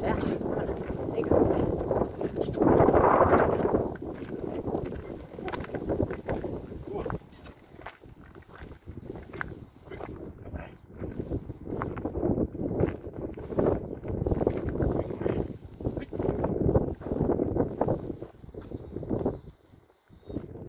ja. Ik